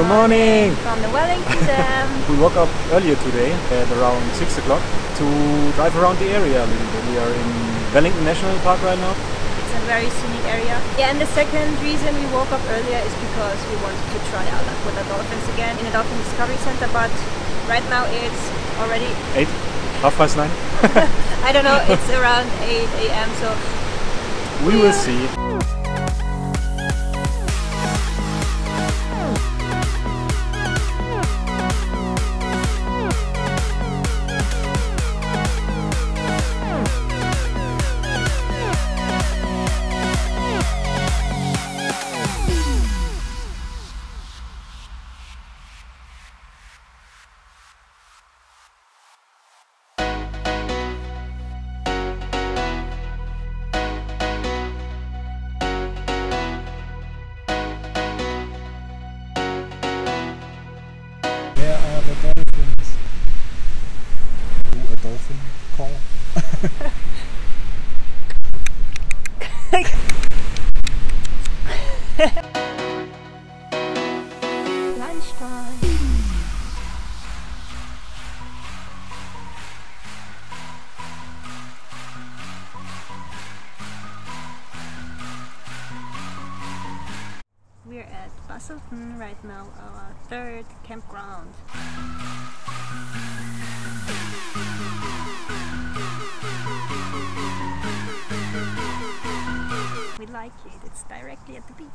morning! From the Wellington Dam. We woke up earlier today at around 6 o'clock to drive around the area a little bit. We are in Wellington National Park right now. It's a very scenic area. Yeah, and the second reason we woke up earlier is because we wanted to try out with the dolphins again in the Dolphin Discovery Center, but right now it's already 8? Half past 9? I don't know, it's around 8 a.m. so we will see. Where are the dolphins? Do a dolphin call? lunchtime. We're at Busselton right now, our third campground. We like it, it's directly at the beach.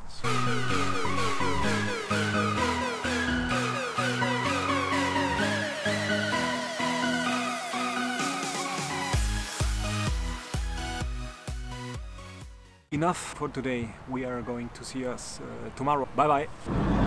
Enough for today. We are going to see us uh, tomorrow. Bye bye.